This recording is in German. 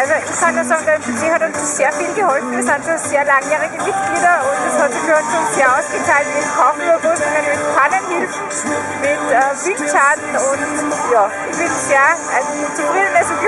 Also ich kann nur sagen, der MPC hat uns sehr viel geholfen. Wir sind schon sehr langjährige Mitglieder und das hat sich für uns schon sehr ausgezahlt mit Kaufüberbrückungen, mit Pannenhilfen, mit äh, Windschaden und ja, ich bin sehr also ein zufriedenes also und.